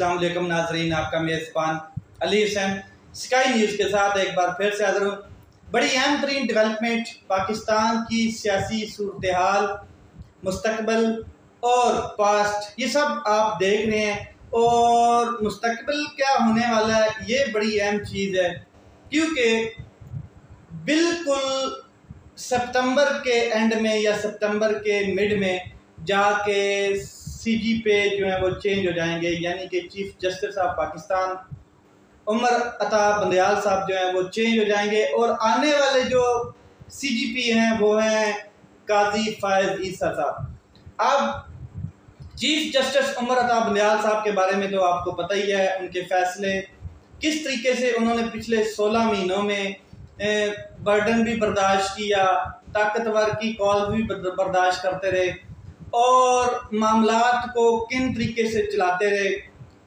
वालेकुम नाजरीन, आपका मेज़बान अली हुसैन। स्काई न्यूज़ के साथ एक बार फिर से हाजिर हूँ। बड़ी अहम तरीन डेवलपमेंट पाकिस्तान की सियासी सूरत हाल मुस्तकबल और पास्ट ये सब आप देख रहे हैं। और मुस्तकबल क्या होने वाला है, ये बड़ी अहम चीज़ है। क्योंकि बिल्कुल सितंबर के एंड में या सितंबर के मिड में जाके सीजी पे जो है वो चेंज हो जाएँगे, यानी कि chief justice of Pakistan Umar Ata Bandial साहब जो हैं वो चेंज हो जाएँगे और आने वाले जो सीजीपी हैं वो हैं काजी फायज ईसा साहब। अब चीफ जस्टिस उमर अता बंदयाल साहब के बारे में तो आपको पता ही है, उनके फैसले किस तरीके से उन्होंने पिछले सोलह महीनों में बर्डन भी बर्दाश्त किया, ताकतवर की कॉल भी बर्दाश्त करते रहे। और मामला को किन तरीके से चलाते रहे?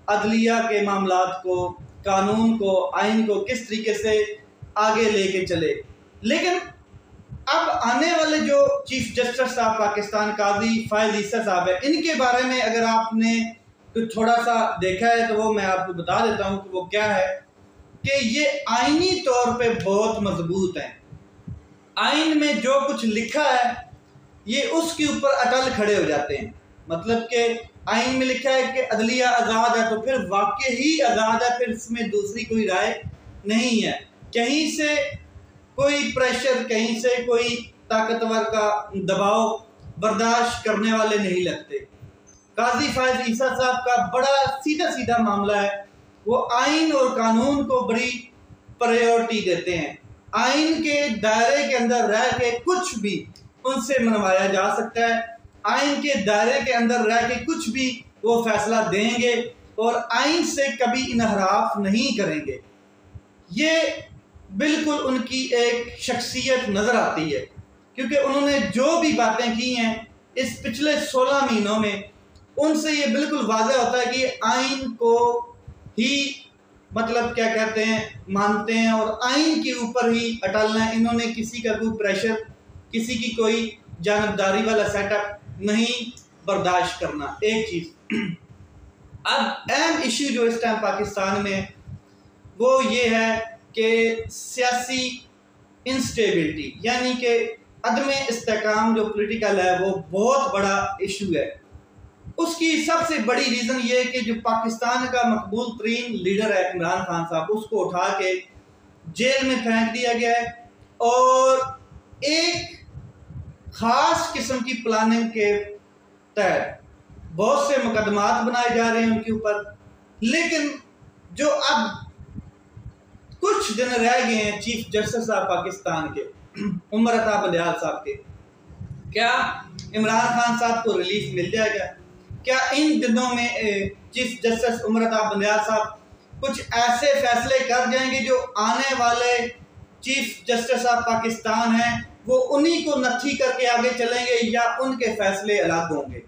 अदलिया के मामला को, कानून को, आइन को किस तरीके से आगे लेके चले? लेकिन अब आने वाले जो चीफ जस्टिस साहब, पाकिस्तान काजी फायज ईसा साहब है, इनके बारे में अगर आपने तो थोड़ा सा देखा है तो वो मैं आपको बता देता हूँ कि वो क्या है कि ये आइनी तौर पे बहुत मज़बूत हैं। आइन में जो कुछ लिखा है ये उसके ऊपर अटल खड़े हो जाते हैं। मतलब कि आइन में लिखा है कि अदलिया आज़ाद है तो फिर वाक्य ही आज़ाद है, फिर इसमें दूसरी कोई राय नहीं है। कहीं से कोई प्रेशर कहीं से कोई ताकतवर का दबाव बर्दाश्त करने वाले नहीं लगते। काजी फायज ईसा साहब का बड़ा सीधा सीधा मामला है। वो आइन और कानून को बड़ी प्रायोरिटी देते हैं। आइन के दायरे के अंदर रह के कुछ भी उनसे मनवाया जा सकता है। आइन के दायरे के अंदर रह के कुछ भी वो फैसला देंगे और आइन से कभी इनहराफ नहीं करेंगे। ये बिल्कुल उनकी एक शख्सियत नज़र आती है, क्योंकि उन्होंने जो भी बातें की हैं इस पिछले सोलह महीनों में, उनसे ये बिल्कुल वाजह होता है कि आइन को ही मतलब क्या कहते हैं, मानते हैं और आइन के ऊपर ही अटलना है। इन्होंने किसी का कोई प्रेशर किसी की कोई जानबदारी वाला सेटअप नहीं बर्दाश्त करना, एक चीज़। अब अहम इश्यू जो इस टाइम पाकिस्तान में, वो ये है कि सियासी इंस्टेबिलिटी यानी कि अदम इसकाम जो पोलिटिकल है, वो बहुत बड़ा इशू है। उसकी सबसे बड़ी रीज़न ये कि जो पाकिस्तान का मकबूल तरीन लीडर है, इमरान खान साहब, उसको उठा के जेल में फेंक दिया गया है और एक ख़ास किस्म की प्लानिंग के तहत बहुत से मुकदमात बनाए जा रहे हैं उनके ऊपर। लेकिन जो अब कुछ दिन रह गए हैं चीफ जस्टिस साहब पाकिस्तान के, उमर अता बलियाल साहब के। क्या इमरान खान साहब को रिलीफ मिल जाएगा? क्या इन दिनों में चीफ जस्टिस उमर अता बलियाल साहब कुछ ऐसे फैसले कर जाएँगे जो आने वाले चीफ जस्टिस ऑफ़ पाकिस्तान हैं वो उन्हीं को नथी करके आगे चलेंगे या उनके फैसले अलग होंगे।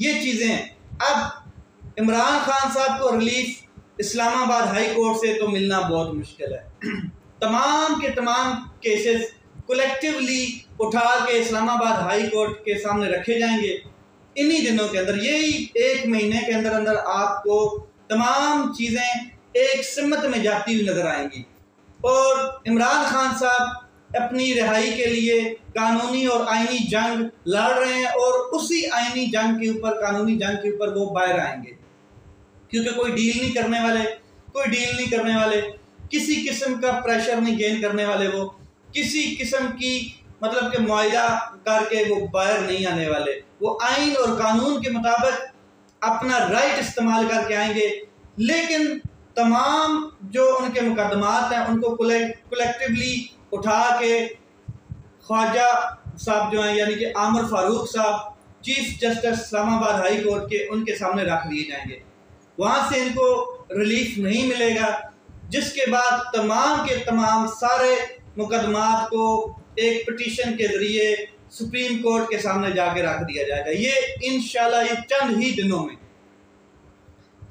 ये चीज़ें अब इमरान खान साहब को रिलीफ इस्लामाबाद हाई कोर्ट से तो मिलना बहुत मुश्किल है। तमाम के तमाम केसेस कलेक्टिवली उठा के इस्लामाबाद हाई कोर्ट के सामने रखे जाएँगे। इन्हीं दिनों के अंदर, यही एक महीने के अंदर अंदर आपको तमाम चीज़ें एक सिमत में जाती हुई नज़र आएँगी। और इमरान खान साहब अपनी रिहाई के लिए कानूनी और आइनी जंग लड़ रहे हैं और उसी आइनी जंग के ऊपर, कानूनी जंग के ऊपर वो बाहर आएँगे। क्योंकि कोई डील नहीं करने वाले, कोई डील नहीं करने वाले। किसी किस्म का प्रेशर नहीं गेन करने वाले वो। किसी किस्म की मतलब कि मुआदा करके वो बाहर नहीं आने वाले। वो आइन और कानून के मुताबिक अपना राइट इस्तेमाल करके आएँगे। लेकिन तमाम जो उनके मुकदमात हैं, उनको कलेक्टिवली उठा के ख्वाजा साहब जो हैं, यानी कि आमर फारूक साहब, chief justice Islamabad high court के उनके सामने रख दिए जाएँगे। वहाँ से इनको रिलीफ नहीं मिलेगा, जिसके बाद तमाम के तमाम सारे मुकदमात को एक पटिशन के ज़रिए सुप्रीम कोर्ट के सामने जाके रख दिया जाएगा। ये इन ये चंद ही दिनों में।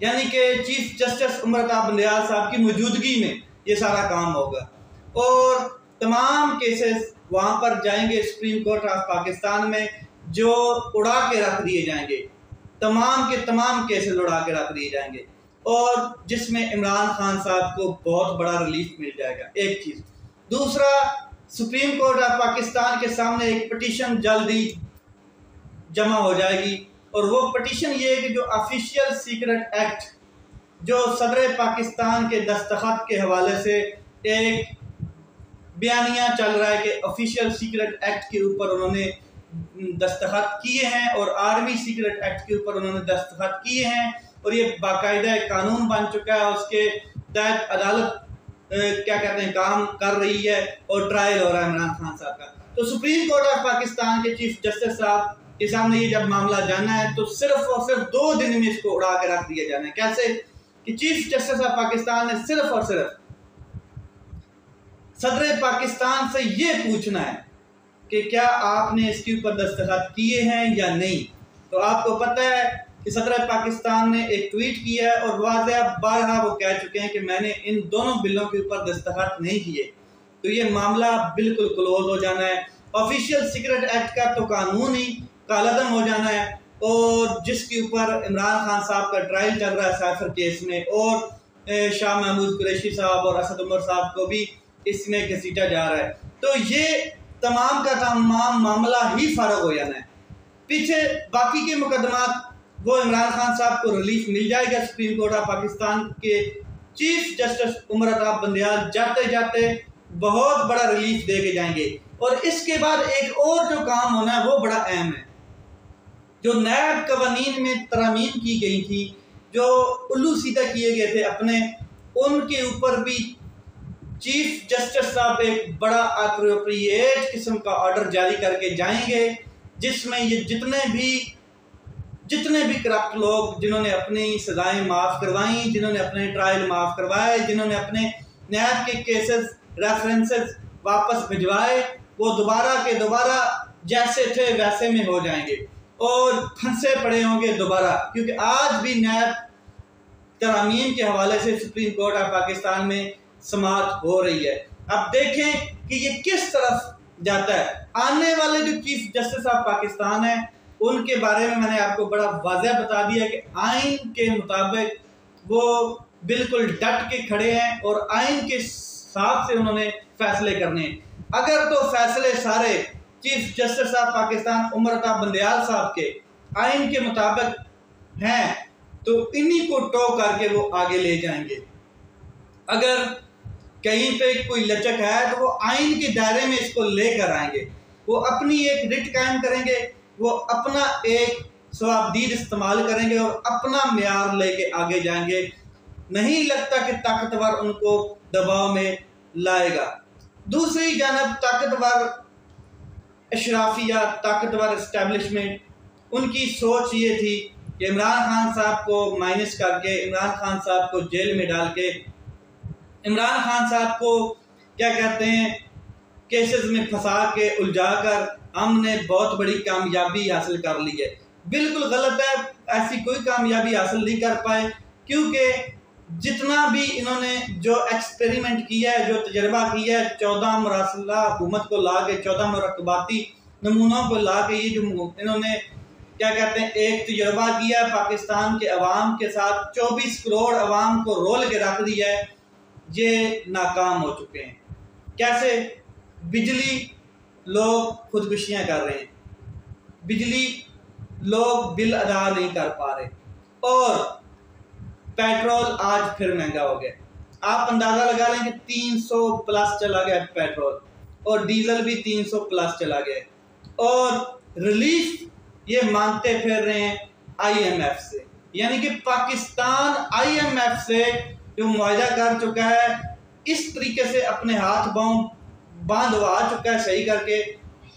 यानी कि चीफ जस्टिस उमर बंदयाल साहब की मौजूदगी में ये सारा काम होगा। और तमाम केसेस वहाँ पर जाएँगे सुप्रीम कोर्ट ऑफ़ पाकिस्तान में, जो उड़ा के रख दिए जाएँगे। तमाम के तमाम केसेस उड़ा के रख दिए जाएँगे। और जिसमें इमरान खान साहब को बहुत बड़ा रिलीफ मिल जाएगा, एक चीज़। दूसरा सुप्रीम कोर्ट ऑफ़ पाकिस्तान के सामने एक पटिशन जल्दी जमा हो जाएगी। और वो पटिशन ये है कि जो ऑफिशियल सीक्रेट एक्ट जो सदर पाकिस्तान के दस्तखत के हवाले से एक बयानिया चल रहा है कि ऑफिशियल सीक्रेट एक्ट के ऊपर उन्होंने दस्तखत किए हैं और आर्मी सीक्रेट एक्ट के ऊपर उन्होंने दस्तखत किए हैं और ये बाकायदा कानून बन चुका है, उसके तहत अदालत क्या कहते हैं, काम कर रही है और ट्रायल हो रहा है इमरान खान साहब का। तो सुप्रीम कोर्ट ऑफ़ पाकिस्तान के चीफ जस्टिस साहब के सामने ये जब मामला जाना है तो सिर्फ़ और सिर्फ़ दो दिन में इसको उड़ा के रख दिया जाना है। कैसे? कि चीफ जस्टिस ऑफ़ पाकिस्तान ने सिर्फ़ और सिर्फ़ सदर पाकिस्तान से ये पूछना है कि क्या आपने इसके ऊपर दस्तखत किए हैं या नहीं? तो आपको पता है कि सदर पाकिस्तान ने एक ट्वीट किया है और वाजह बारहा वो कह चुके हैं कि मैंने इन दोनों बिलों के ऊपर दस्तखत नहीं किए। तो ये मामला बिल्कुल क्लोज हो जाना है। ऑफिशियल सीक्रेट एक्ट का तो कानून ही कालादम हो जाना है और जिसके ऊपर इमरान खान साहब का ट्रायल चल रहा है साइफर केस में और शाह महमूद कुरैशी साहब और असद उमर साहब को भी इसमें घसीटा जा रहा है। तो ये तमाम का तमाम मामला ही फ़र्क हो जाना है। पीछे बाकी के मुकदमा वो इमरान खान साहब को रिलीफ मिल जाएगा सुप्रीम कोर्ट ऑफ़ पाकिस्तान के। चीफ जस्टिस उमर अताब बंदयाल जाते जाते बहुत बड़ा रिलीफ दे के जाएँगे। और इसके बाद एक और जो काम होना है, वो बड़ा अहम है। जो नैब कवानीन में तरामीम की गई थी, जो उल्लू सीधा किए गए थे अपने, उनके ऊपर भी चीफ जस्टिस साहब एक बड़ा अप्रोप्रिएट किस्म का ऑर्डर जारी करके जाएँगे, जिसमें ये जितने भी जितने भी करप्ट लोग जिन्होंने अपनी सजाएँ माफ़ करवाई, जिन्होंने अपने ट्रायल माफ़ करवाए, जिन्होंने अपने न्याय के केसेस रेफरेंसेस वापस भिजवाए, वो दोबारा के दोबारा जैसे थे वैसे में हो जाएँगे और फंसे पड़े होंगे दोबारा, क्योंकि आज भी न्याय तरामीम के हवाले से सुप्रीम कोर्ट ऑफ़ पाकिस्तान में समाप्त हो रही है। अब देखें कि ये किस तरफ़ जाता है। आने वाले जो चीफ जस्टिस ऑफ़ पाकिस्तान है, उनके बारे में मैंने आपको बड़ा वाजह बता दिया कि आइन के मुताबिक वो बिल्कुल डट के खड़े हैं और आइन के हिसाब से उन्होंने फैसले करने अगर तो फैसले सारे chief justice of Pakistan Umar Bandial साहब के आइन के मुताबिक हैं तो इन्हीं को टो करके वो आगे ले जाएँगे। अगर कहीं पे कोई लचक है तो वो आइन के दायरे में इसको लेकर आएँगे। वो अपनी एक रिट कायम करेंगे, वो अपना एक स्वाबदीद इस्तेमाल करेंगे और अपना मैार लेके आगे जाएँगे। नहीं लगता कि ताकतवर उनको दबाव में लाएगा। दूसरी जानब ताकतवर अशराफिया, ताकतवर इस्टेब्लिशमेंट उनकी सोच ये थी कि इमरान खान साहब को माइनस करके, इमरान खान साहब को जेल में डाल के इमरान खान साहब को क्या कहते हैं केसेस में फंसा के, उलझा कर हमने बहुत बड़ी कामयाबी हासिल कर ली है। बिल्कुल गलत है, ऐसी कोई कामयाबी हासिल नहीं कर पाए, क्योंकि जितना भी इन्होंने जो एक्सपेरिमेंट किया है, जो तजर्बा किया है, चौदह मरासला हुकूमत को ला के, चौदह मरकबाती नमूनों को ला के ये जो इन्होंने क्या कहते हैं, एक तजर्बा किया है, पाकिस्तान के अवाम के साथ चौबीस करोड़ अवाम को रोल के रख दिया है। ये नाकाम हो चुके हैं। कैसे? बिजली लोग खुदकुशियाँ कर रहे हैं। बिजली लोग बिल अदा नहीं कर पा रहे। और पेट्रोल आज फिर महँगा हो गया। आप अंदाज़ा लगा लें कि 300 प्लस चला गया पेट्रोल, और डीजल भी 300 प्लस चला गया। और रिलीफ ये मांगते फिर रहे हैं आईएमएफ से। यानी कि पाकिस्तान आईएमएफ से जो मुआवजा कर चुका है, इस तरीके से अपने हाथ बाँव बांधवा चुका है सही करके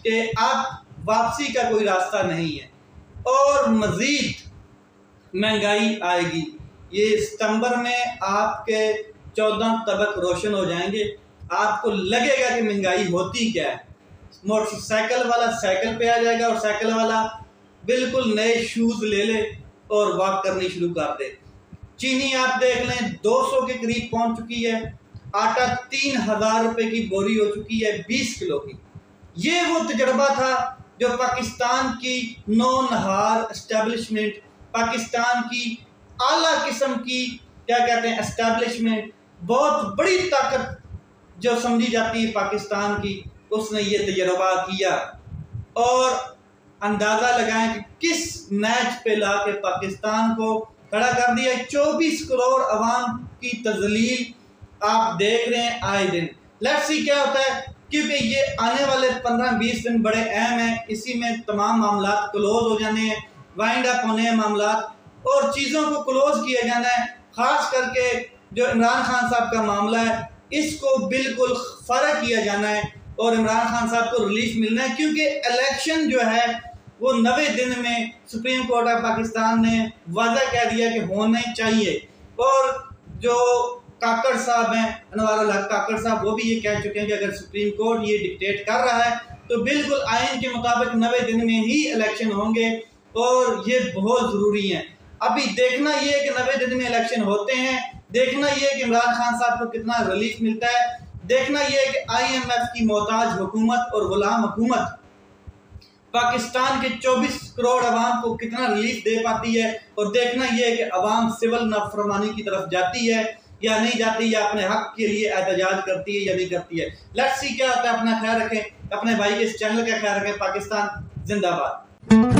कि अब वापसी का कोई रास्ता नहीं है। और मज़ीद महँगाई आएगी। ये सितंबर में आपके चौदह तबक रोशन हो जाएँगे। आपको लगेगा कि महँगाई होती क्या है। मोटरसाइकिल वाला साइकिल पे आ जाएगा और साइकिल वाला बिल्कुल नए शूज़ ले ले और वॉक करनी शुरू कर दे। चीनी आप देख लें 200 के करीब पहुँच चुकी है। आटा तीन हज़ार रुपए की बोरी हो चुकी है 20 किलो की। ये वो तजर्बा था जो पाकिस्तान की नौ नहार इस्टेब्लिशमेंट पाकिस्तान की आला किस्म की, क्या कहते हैं एस्टेब्लिशमेंट बहुत बड़ी ताकत जो समझी जाती है पाकिस्तान की, उसने ये तजर्बा किया। और अंदाज़ा लगाएँ कि किस मैच पे ला के पाकिस्तान को खड़ा कर दिया। चौबीस करोड़ अवाम की तजलील आप देख रहे हैं आए दिन। लेट्स सी क्या होता है, क्योंकि ये आने वाले पंद्रह बीस दिन बड़े अहम हैं। इसी में तमाम मामला क्लोज हो जाने हैं। वाइंड अप होने हैं मामला और चीज़ों को क्लोज किया जाना है, ख़ास करके जो इमरान खान साहब का मामला है, इसको बिल्कुल फ़र्क किया जाना है। और इमरान खान साहब को रिलीफ मिलना है, क्योंकि इलेक्शन जो है वो नवे दिन में सुप्रीम कोर्ट ऑफ़ पाकिस्तान ने वादा कह दिया कि होने चाहिए। और जो काकड़ साहब हैं, अनवार हक काकड़ साहब, वो भी ये कह चुके हैं कि अगर सुप्रीम कोर्ट ये डिक्टेट कर रहा है तो बिल्कुल आइन के मुताबिक नवे दिन में ही इलेक्शन होंगे, और ये बहुत ज़रूरी है। अभी देखना ये है कि नबे दिन में इलेक्शन होते हैं, देखना ये है कि इमरान खान साहब को कितना रिलीफ मिलता है, देखना ये है कि आईएमएफ की मोहताज हुकूमत और गुलाम हुकूमत पाकिस्तान के 24 करोड़ अवाम को कितना रिलीफ दे पाती है? और देखना यह है कि अवाम सिविल नाफरमानी की तरफ़ जाती है या नहीं जाती, या अपने हक के लिए एहतजाज करती है या नहीं करती है। लेट्स क्या होता है, अपना ख्याल रखें। अपने भाई के इस चैनल का ख्याल रखें। पाकिस्तान जिंदाबाद।